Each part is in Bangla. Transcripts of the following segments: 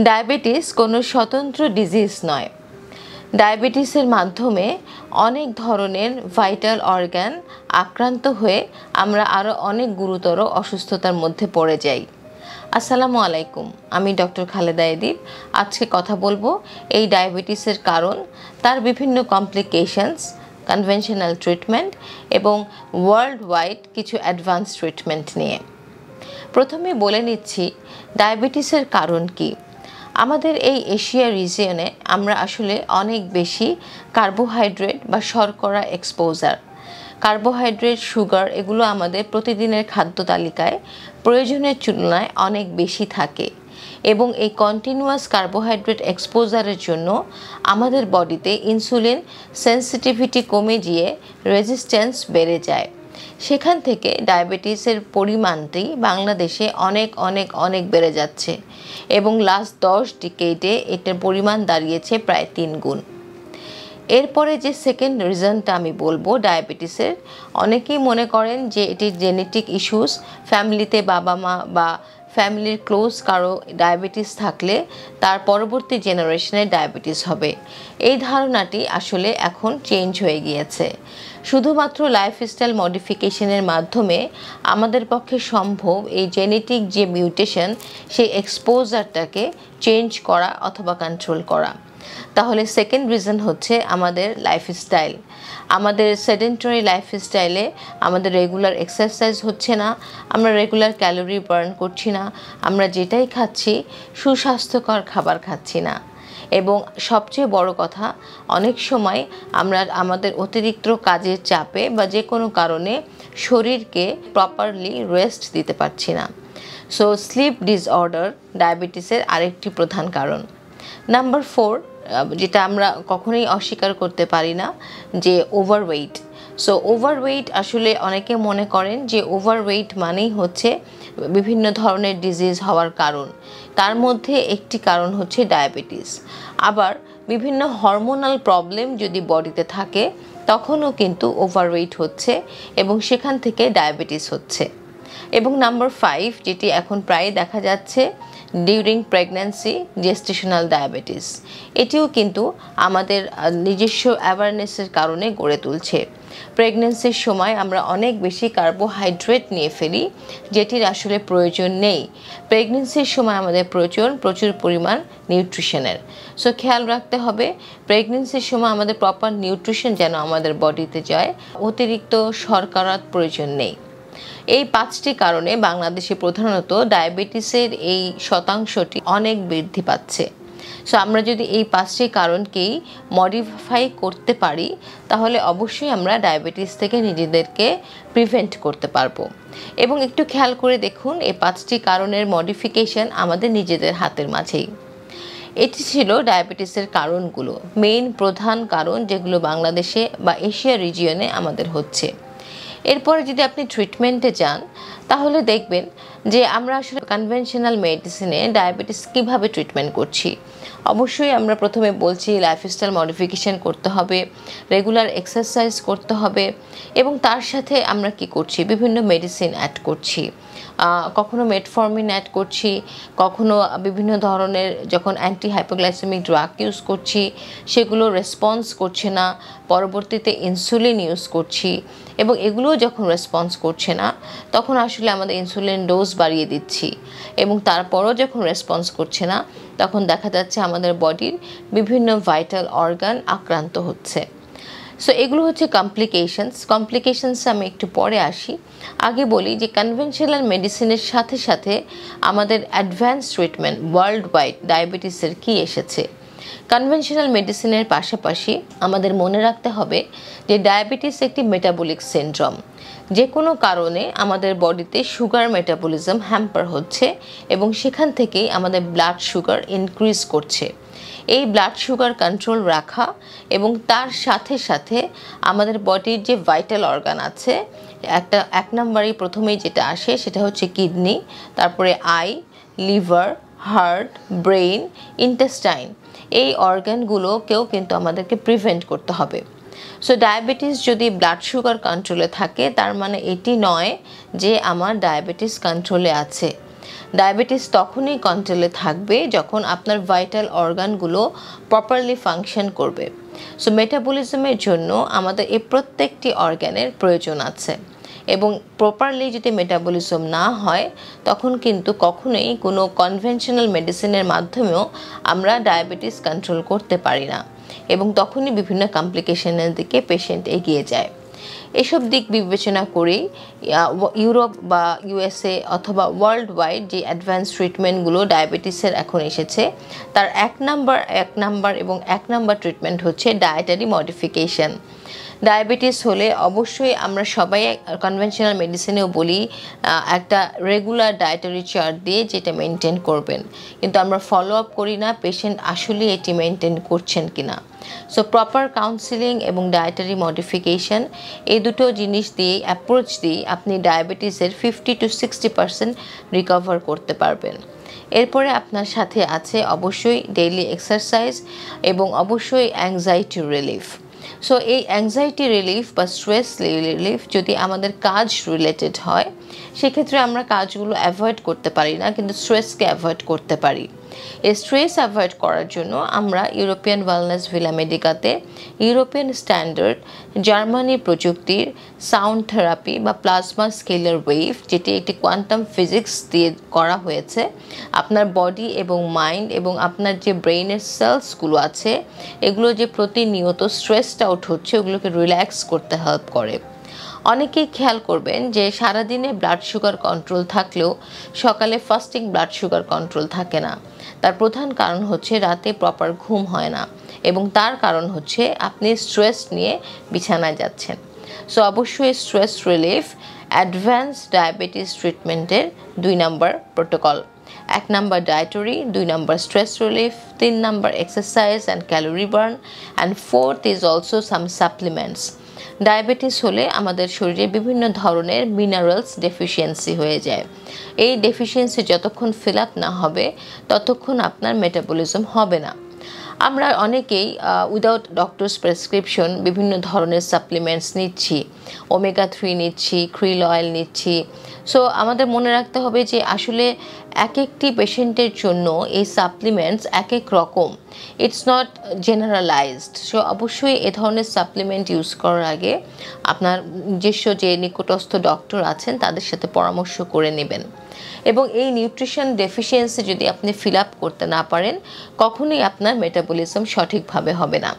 ডায়াবেটিস কোনো স্বতন্ত্র ডিজিজ নয়। ডায়াবেটিসের মাধ্যমে অনেক ধরনের ভাইটাল অর্গ্যান আক্রান্ত হয়ে আমরা আরও অনেক গুরুতর অসুস্থতার মধ্যে পড়ে যাই। আসসালামু আলাইকুম, আমি ডক্টর খালেদা এদিব। আজকে কথা বলব এই ডায়াবেটিসের কারণ, তার বিভিন্ন কমপ্লিকেশনস কনভেনশনাল ট্রিটমেন্ট এবং ওয়ার্ল্ড ওয়াইড কিছু অ্যাডভান্স ট্রিটমেন্ট নিয়ে। প্রথমে বলে নিচ্ছি, ডায়াবেটিসের কারণ কী? আমাদের এই এশিয়া রিজিয়নে আমরা আসলে অনেক বেশি কার্বোহাইড্রেট বা শর্করা এক্সপোজার কার্বোহাইড্রেট সুগার এগুলো আমাদের প্রতিদিনের খাদ্য তালিকায় প্রয়োজনের তুলনায় অনেক বেশি থাকে এবং এই কন্টিনিউয়াস কার্বোহাইড্রেট এক্সপোজারের জন্য আমাদের বডিতে ইনসুলিন সেন্সিটিভিটি কমে গিয়ে রেজিস্ট্যান্স বেড়ে যায়। সেখান থেকে ডায়াবেটিসের পরিমাণটি বাংলাদেশে অনেক অনেক অনেক বেড়ে যাচ্ছে এবং লাস্ট দশ ডিকেটে এটার পরিমাণ দাঁড়িয়েছে প্রায় তিন গুণ। এরপরে যে সেকেন্ড রিজনটা আমি বলব, ডায়াবেটিসের, অনেকেই মনে করেন যে এটি জেনেটিক ইস্যুস ফ্যামিলিতে বাবা মা বা ফ্যামিলির ক্লোজ কারও ডায়াবেটিস থাকলে তার পরবর্তী জেনারেশনের ডায়াবেটিস হবে। এই ধারণাটি আসলে এখন চেঞ্জ হয়ে গিয়েছে। শুধুমাত্র লাইফস্টাইল মডিফিকেশনের মাধ্যমে আমাদের পক্ষে সম্ভব এই জেনেটিক যে মিউটেশন, সেই এক্সপোজারটাকে চেঞ্জ করা অথবা কন্ট্রোল করা। তাহলে সেকেন্ড রিজন হচ্ছে আমাদের লাইফস্টাইল আমাদের সেডেন্টারি লাইফস্টাইলে আমাদের রেগুলার এক্সারসাইজ হচ্ছে না, আমরা রেগুলার ক্যালোরি বার্ন করছি না, আমরা যেটাই খাচ্ছি সুস্বাস্থ্যকর খাবার খাচ্ছি না। এবং সবচেয়ে বড় কথা, অনেক সময় আমরা আমাদের অতিরিক্ত কাজের চাপে বা যে কোনো কারণে শরীরকে প্রপারলি রেস্ট দিতে পারছি না। সো স্লিপ ডিসঅর্ডার ডায়াবেটিসের আরেকটি প্রধান কারণ। নাম্বার ফোর যেটা আমরা কখনোই অস্বীকার করতে পারি না, যে ওভারওয়েট সো ওভারওয়েট আসলে অনেকে মনে করেন যে ওভারওয়েট মানেই হচ্ছে বিভিন্ন ধরনের ডিজিজ হওয়ার কারণ। তার মধ্যে একটি কারণ হচ্ছে ডায়াবেটিস আবার বিভিন্ন হরমোনাল প্রবলেম যদি বডিতে থাকে, তখনও কিন্তু ওভারওয়েট হচ্ছে এবং সেখান থেকে ডায়াবেটিস হচ্ছে। এবং নাম্বার ফাইভ যেটি এখন প্রায় দেখা যাচ্ছে ডিউরিং প্রেগন্যান্সি জেস্টেশনাল ডায়াবেটিস এটিও কিন্তু আমাদের নিজস্ব অ্যাওয়ারনেসের কারণে গড়ে তুলছে। প্রেগনেন্সির সময় আমরা অনেক বেশি কার্বোহাইড্রেট নিয়ে ফেলি, যেটির আসলে প্রয়োজন নেই। প্রেগনেন্সির সময় আমাদের প্রয়োজন প্রচুর পরিমাণ নিউট্রিশনের সো খেয়াল রাখতে হবে প্রেগনেন্সির সময় আমাদের প্রপার নিউট্রিশন যেন আমাদের বডিতে যায়, অতিরিক্ত শর্করার প্রয়োজন নেই। এই পাঁচটি কারণে বাংলাদেশে প্রধানত ডায়াবেটিসের এই শতাংশটি অনেক বৃদ্ধি পাচ্ছে। সো আমরা যদি এই পাঁচটি কারণকেই মডিফাই করতে পারি, তাহলে অবশ্যই আমরা ডায়াবেটিস থেকে নিজেদেরকে প্রিভেন্ট করতে পারব। এবং একটু খেয়াল করে দেখুন, এই পাঁচটি কারণের মডিফিকেশন আমাদের নিজেদের হাতের মাঝেই। এটি ছিল ডায়াবেটিসের কারণগুলো মেইন প্রধান কারণ যেগুলো বাংলাদেশে বা এশিয়া রিজিয়নে আমাদের হচ্ছে। এরপরে যদি আপনি ট্রিটমেন্টে যান তাহলে দেখবেন যে আমরা আসলে কনভেনশনাল মেডিসিনে ডায়াবেটিস কীভাবে ট্রিটমেন্ট করছি। অবশ্যই আমরা প্রথমে বলছি লাইফস্টাইল মডিফিকেশান করতে হবে রেগুলার এক্সারসাইজ করতে হবে এবং তার সাথে আমরা কি করছি, বিভিন্ন মেডিসিন অ্যাড করছি। কখনো মেটফর্মিন অ্যাড করছি, কখনো বিভিন্ন ধরনের যখন অ্যান্টি হাইপোগ্লাইসেমিক ড্রাগ ইউজ করছি, সেগুলো রেসপন্স করছে না, পরবর্তীতে ইনসুলিন ইউজ করছি এবং এগুলোও যখন রেসপন্স করছে না, তখন আসলে আমাদের ইনসুলিন ডোজ বাড়িয়ে দিচ্ছি। এবং তারপরও যখন রেসপন্স করছে না, তখন দেখা যাচ্ছে আমাদের বডির বিভিন্ন ভাইটাল অর্গান আক্রান্ত হচ্ছে। সো এগুলো হচ্ছে কমপ্লিকেশনস কমপ্লিকেশনস আমি একটু পরে আসি। আগে বলি যে কনভেনশনাল মেডিসিনের সাথে সাথে আমাদের অ্যাডভান্স ট্রিটমেন্ট ওয়ার্ল্ড ওয়াইড ডায়াবেটিসের কী এসেছে? কনভেনশনাল মেডিসিনের পাশাপাশি আমাদের মনে রাখতে হবে যে ডায়াবেটিস একটি মেটাবলিক সিন্ড্রোম যে কোনো কারণে আমাদের বডিতে সুগার মেটাবলিজম হ্যাম্পার হচ্ছে এবং সেখান থেকেই আমাদের ব্লাড সুগার ইনক্রিজ করছে। এই ব্লাড সুগার কন্ট্রোল রাখা এবং তার সাথে সাথে আমাদের বডির যে ভাইটাল অর্গান আছে, একটা, এক নম্বরেই প্রথমেই যেটা আসে সেটা হচ্ছে কিডনি, তারপরে eye, liver, heart, brain, intestine. এই অর্গানগুলোকেও কিন্তু আমাদেরকে প্রিভেন্ট করতে হবে। সো ডায়াবেটিস যদি ব্লাড সুগার কন্ট্রোলে থাকে, তার মানে এটি নয় যে আমার ডায়াবেটিস কন্ট্রোলে আছে। ডায়াবেটিস তখনই কন্ট্রোলে থাকবে যখন আপনার ভাইটাল অর্গানগুলো প্রপারলি ফাংশন করবে। সো মেটাবলিজমের জন্য আমাদের এই প্রত্যেকটি অর্গ্যানের প্রয়োজন আছে। এবং প্রপারলি যদি মেটাবলিজম না হয়, তখন কিন্তু কখনোই কোনো কনভেনশনাল মেডিসিনের মাধ্যমেও আমরা ডায়াবেটিস কন্ট্রোল করতে পারি না। এবং তখনই বিভিন্ন কমপ্লিকেশনের দিকে পেশেন্ট এগিয়ে যায়। এসব দিক বিবেচনা করেই ইউরোপ বা ইউএসএ অথবা ওয়ার্ল্ড ওয়াইড যে অ্যাডভান্স ট্রিটমেন্টগুলো ডায়াবেটিসের এখন এসেছে, তার এক নাম্বার এক নাম্বার এবং এক নাম্বার ট্রিটমেন্ট হচ্ছে ডায়েটারি মডিফিকেশন ডায়াবেটিস হলে অবশ্যই আমরা সবাই কনভেনশনাল মেডিসিনেও বলি একটা রেগুলার ডায়েটারি চার্ট দিয়ে যেটা মেনটেন করবেন। কিন্তু আমরা ফলো আপ করি না পেশেন্ট আসলে এটি মেনটেন করছেন কি না সো প্রপার কাউন্সিলিং এবং ডায়েটারি মডিফিকেশন এই দুটো জিনিস দিয়ে অ্যাপ্রোচ দিয়ে আপনি ডায়াবেটিসের fifty to sixty percent recover করতে পারবেন। এরপরে আপনার সাথে আছে অবশ্যই ডেইলি এক্সারসাইজ এবং অবশ্যই অ্যাংজাইটি রিলিফ সো এই অ্যাংজাইটি রিলিফ বা স্ট্রেস রিলিফ যদি আমাদের কাজ রিলেটেড হয়, সেক্ষেত্রে আমরা কাজগুলো অ্যাভয়েড করতে পারি না, কিন্তু স্ট্রেসকে অ্যাভয়েড করতে পারি। স্ট্রেস অ্যাভয়েড করার জন্য আমরা ইউরোপিয়ান ওয়েলনেস ভিলা মেডিকাতে ইউরোপিয়ান স্ট্যান্ডার্ড জার্মানি প্রযুক্তির সাউন্ড থেরাপি বা প্লাজমা স্কেলার ওয়েভ যেটি একটি কোয়ান্টাম ফিজিক্স দিয়ে করা হয়েছে, আপনার বডি এবং মাইন্ড এবং আপনার যে ব্রেইনের সেলসগুলো আছে, এগুলো যে প্রতিনিয়ত স্ট্রেসড আউট হচ্ছে, ওগুলোকে রিল্যাক্স করতে হেল্প করে। অনেকেই খেয়াল করবেন যে সারাদিনে ব্লাড সুগার কন্ট্রোল থাকলেও সকালে ফাস্টিং ব্লাড সুগার কন্ট্রোল থাকে না। তার প্রধান কারণ হচ্ছে রাতে প্রপার ঘুম হয় না এবং তার কারণ হচ্ছে আপনি স্ট্রেস নিয়ে বিছানায় যাচ্ছেন। সো অবশ্যই স্ট্রেস রিলিফ অ্যাডভান্স ডায়াবেটিস ট্রিটমেন্টের দুই নম্বর প্রোটোকল এক নাম্বার ডায়েটরি দুই নাম্বার স্ট্রেস রিলিফ তিন number exercise and calorie burn and fourth is also some supplements diabetes হলে আমাদের শরীরে বিভিন্ন ধরনের মিনারেলস ডেফিসিয়েন্সি হয়ে যায়। এই ডেফিসিয়েন্সি যতক্ষণ ফিল আপ না হবে, ততক্ষণ আপনার মেটাবলিজম হবে না। আমরা অনেকেই উইদাউট ডক্টরস প্রেসক্রিপশন বিভিন্ন ধরনের সাপ্লিমেন্টস নিচ্ছি। ওমেগা থ্রি নিচ্ছি ক্রিল অয়েল নিচ্ছি। সো আমাদের মনে রাখতে হবে যে, আসলে এক একটি পেশেন্টের জন্য এই সাপ্লিমেন্টস এক এক রকম। ইটস নট জেনারেলাইজড সো অবশ্যই এ ধরনের সাপ্লিমেন্ট ইউজ করার আগে আপনার নিজস্ব যে নিকটস্থ ডক্টর আছেন, তাদের সাথে পরামর্শ করে নেবেন। এবং এই নিউট্রিশন ডেফিসিয়েন্সি যদি আপনি ফিল আপ করতে না পারেন, কখনোই আপনার মেটাবলিজম সঠিকভাবে হবে না।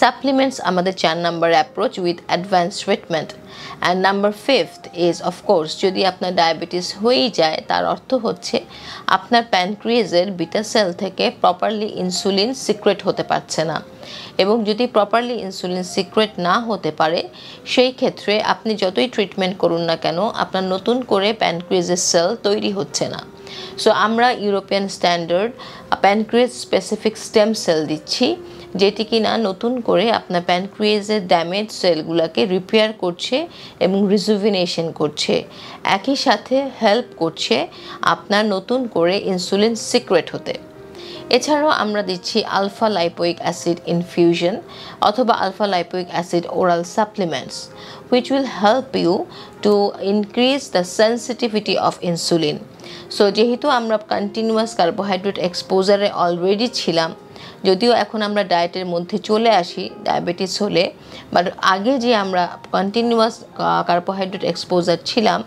সাপ্লিমেন্টস আমাদের চার number approach with advance treatment and number fifth is of course যদি আপনার ডায়াবেটিস হয়েই যায়, তার অর্থ হচ্ছে আপনার প্যানক্রিয়েজের বিটা সেল থেকে প্রপারলি ইনসুলিন সিক্রেট হতে পারছে না। এবং যদি প্রপারলি ইনসুলিন সিক্রেট না হতে পারে, সেই ক্ষেত্রে আপনি যতই ট্রিটমেন্ট করুন না কেন, আপনার নতুন করে প্যানক্রিয়েজের সেল তৈরি হচ্ছে না। সো আমরা European standard pancreas specific stem cell দিচ্ছি। যেটি কিনা নতুন করে আপনার প্যানক্রিয়েজের ড্যামেজ সেলগুলোকে রিপেয়ার করছে এবং রিজুভিনেশন করছে। একই সাথে হেল্প করছে আপনার নতুন করে ইনসুলিন সিক্রেট হতে। এছাড়াও আমরা দিচ্ছি আলফা লাইপোইক অ্যাসিড ইনফিউশন অথবা alpha lipoic acid oral supplements which will help you to increase the sensitivity of insulin so যেহেতু আমরা কন্টিনিউয়াস কার্বোহাইড্রেট এক্সপোজারে অলরেডি ছিলাম, যদিও এখন আমরা ডায়েটের মধ্যে চলে আসি ডায়াবেটিস হলে বাট আগে যে আমরা কন্টিনিউয়াস কার্বোহাইড্রেট এক্সপোজার ছিলাম,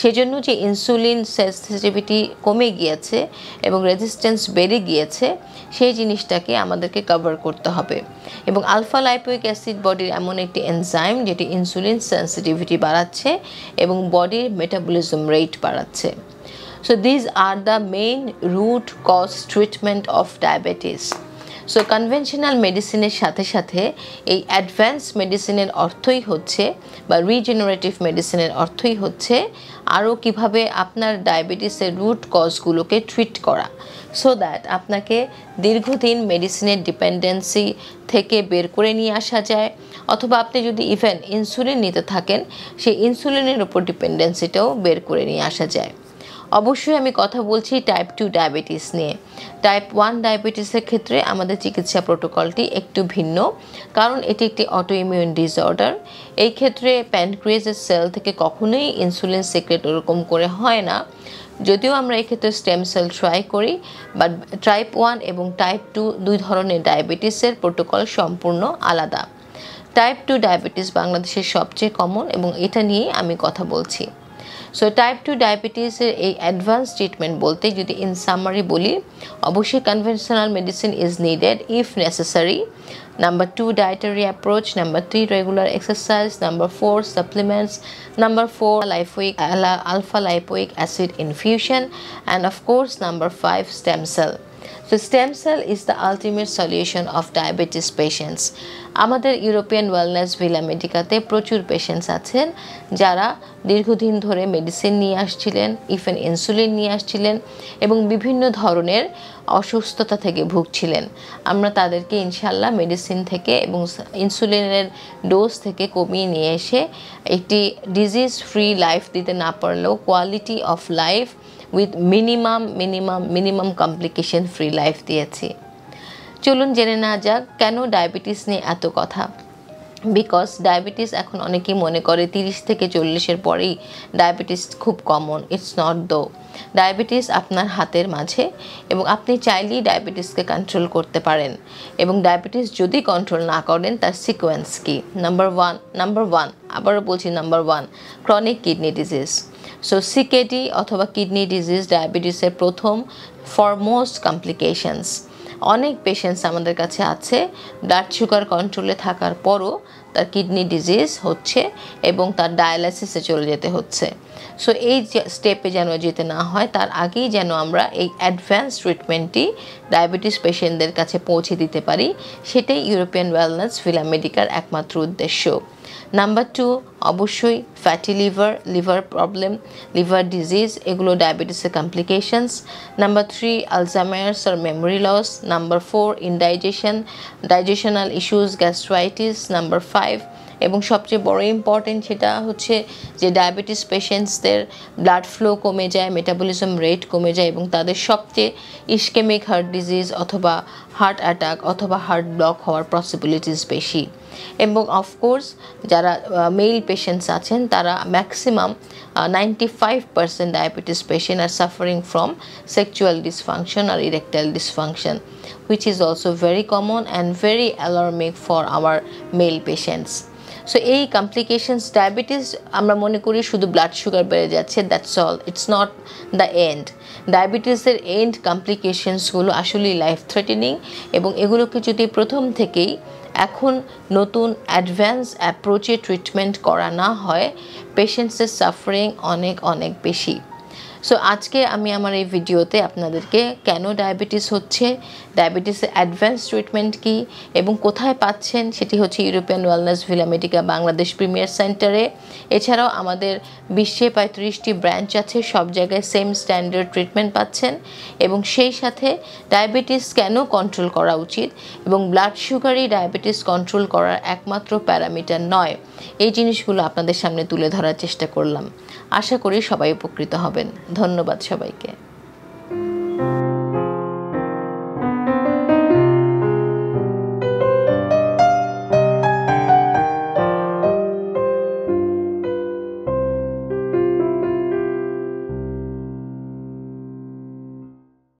সেজন্য যে ইনসুলিন সেন্সিটিভিটি কমে গিয়েছে এবং রেজিস্ট্যান্স বেড়ে গিয়েছে, সেই জিনিসটাকে আমাদেরকে কভার করতে হবে। এবং আলফা লাইপোইক অ্যাসিড বডির এমন একটি এনজাইম যেটি ইনসুলিন সেন্সিটিভিটি বাড়াচ্ছে এবং বডির মেটাবলিজম রেট বাড়াচ্ছে। So these are the main root cause treatment of diabetes so conventional মেডিসিনের সাথে সাথে এই অ্যাডভান্স মেডিসিনের অর্থই হচ্ছে বা রিজেনারেটিভ মেডিসিনের অর্থই হচ্ছে আরও কীভাবে আপনার ডায়াবেটিসের রুট কজগুলোকে ট্রিট করা। সো দ্যাট আপনাকে দীর্ঘদিন মেডিসিনের ডিপেন্ডেন্সি থেকে বের করে নিয়ে আসা যায়। অথবা আপনি যদি ইভেন ইনসুলিন নিতে থাকেন, সেই ইনসুলিনের উপর ডিপেন্ডেন্সিটাও বের করে নিয়ে আসা যায়। অবশ্যই আমি কথা বলছি টাইপ টু ডায়াবেটিস নিয়ে। টাইপ ওয়ান ডায়াবেটিসের ক্ষেত্রে আমাদের চিকিৎসা প্রোটোকলটি একটু ভিন্ন, কারণ এটি একটি অটো ইমিউন ডিসঅর্ডার এই ক্ষেত্রে প্যানক্রিয়াসের সেল থেকে কখনোই ইনসুলিন সিক্রেট ওরকম করে হয় না। যদিও আমরা এক্ষেত্রে স্টেম সেল ট্রাই করি বাট টাইপ ওয়ান এবং টাইপ টু দুই ধরনের ডায়াবেটিসের প্রোটোকল সম্পূর্ণ আলাদা। টাইপ টু ডায়াবেটিস বাংলাদেশের সবচেয়ে কমন এবং এটা নিয়ে আমি কথা বলছি। সো টাইপ টু ডায়াবেটিসের এই অ্যাডভান্স ট্রিটমেন্ট বলতে যদি ইন সামারি বলি অবশ্যই conventional medicine is needed if necessary number two dietary approach number three regular exercise number four supplements number four lipoic alpha lipoic acid infusion. And of course, number 5 stem so stem cell is the ultimate solution of diabetes patients. আমাদের ইউরোপিয়ান ওয়েলনেস ভিলা মেডিকাতে প্রচুর পেশেন্টস আছেন যারা দীর্ঘদিন ধরে মেডিসিন নিয়ে আসছিলেন ইফেন ইনসুলিন নিয়ে আসছিলেন এবং বিভিন্ন ধরনের অসুস্থতা থেকে ভুগছিলেন। আমরা তাদেরকে ইনশাল্লাহ মেডিসিন থেকে এবং ইনসুলিনের ডোজ থেকে কমিয়ে নিয়ে এসে একটি ডিজিজ ফ্রি লাইফ দিতে না পারলেও quality of life with minimum minimum minimum complication free life দিয়েছি। চলুন জেনে না যাক, কেন ডায়াবেটিস নিয়ে এত কথা? বিকজ ডায়াবেটিস এখন অনেকেই মনে করে তিরিশ থেকে চল্লিশের পরেই ডায়াবেটিস খুব common it's not though diabetes আপনার হাতের মাঝে এবং আপনি চাইলেই ডায়াবেটিসকে কন্ট্রোল করতে পারেন। এবং ডায়াবেটিস যদি কন্ট্রোল না করেন, তার সিকোয়েন্স কী? নাম্বার ওয়ান নাম্বার ওয়ান আবারও বলছি number one chronic kidney disease so CKD অথবা কিডনি ডিজিজ ডায়াবেটিসের প্রথম ফরমোস্ট কমপ্লিকেশনস অনেক পেশেন্টস আমাদের কাছে আছে। ব্লাড সুগার কন্ট্রোলে থাকার পরও তার কিডনি ডিজিজ হচ্ছে এবং তার ডায়ালাসিসে চলে যেতে হচ্ছে। সো এই স্টেপে যেন যেতে না হয়, তার আগেই যেন আমরা এই অ্যাডভান্স ট্রিটমেন্টটি ডায়াবেটিস পেশেন্টদের কাছে পৌঁছে দিতে পারি। সেটাই ইউরোপিয়ান ওয়েলনেস ফিলামেডিকার একমাত্র উদ্দেশ্য। নাম্বার টু অবশ্যই fatty liver liver problem liver disease এগুলো ডায়াবেটিসের কমপ্লিকেশনস নাম্বার থ্রি আলজামায়ার্স আর memory loss number four indigestion digestional issues gastritis number five এবং সবচেয়ে বড় ইম্পর্টেন্ট সেটা হচ্ছে যে ডায়াবেটিস পেশেন্টসদের ব্লাড ফ্লো কমে যায় মেটাবলিজম রেট কমে যায় এবং তাদের সবচেয়ে ইস্কেমিক হার্ট ডিজিজ অথবা হার্ট অ্যাটাক অথবা হার্ট ব্লক হওয়ার পসিবিলিটিস বেশি এবং অফকোর্স যারা মেল পেশেন্টস আছেন, তারা maximum ninety five percent diabetes patient are suffering from sexual dysfunction R erectile dysfunction which is also very common and very alarming for our male patients. So এই কমপ্লিকেশনস ডায়াবেটিস আমরা মনে করি শুধু ব্লাড সুগার বেড়ে যাচ্ছে that's all it's not the end ডায়াবেটিসের এন্ড কমপ্লিকেশনসগুলো আসলেই লাইফ থ্রেটেনিং এবং এগুলোকে যদি প্রথম থেকেই এখন নতুন অ্যাডভান্স অ্যাপ্রোচে ট্রিটমেন্ট করা না হয় পেশেন্টসের সাফারিং অনেক অনেক বেশি। সো আজকে আমি আমার এই ভিডিওতে আপনাদেরকে কেন ডায়াবেটিস হচ্ছে ডায়াবেটিসের অ্যাডভান্স ট্রিটমেন্ট কি, এবং কোথায় পাচ্ছেন, সেটি হচ্ছে European wellness Villa Medica Bangladesh premier সেন্টারে এছাড়াও আমাদের বিশ্বে প্রায় ত্রিশটি ব্রাঞ্চ আছে, সব জায়গায় সেম স্ট্যান্ডার্ড ট্রিটমেন্ট পাচ্ছেন, এবং সেই সাথে ডায়াবেটিস কেন কন্ট্রোল করা উচিত, এবং ব্লাড সুগারই ডায়াবেটিস কন্ট্রোল করার একমাত্র প্যারামিটার নয়। এই জিনিসগুলো আপনাদের সামনে তুলে ধরার চেষ্টা করলাম। আশা করি সবাই উপকৃত হবেন। ধন্যবাদ সবাইকে।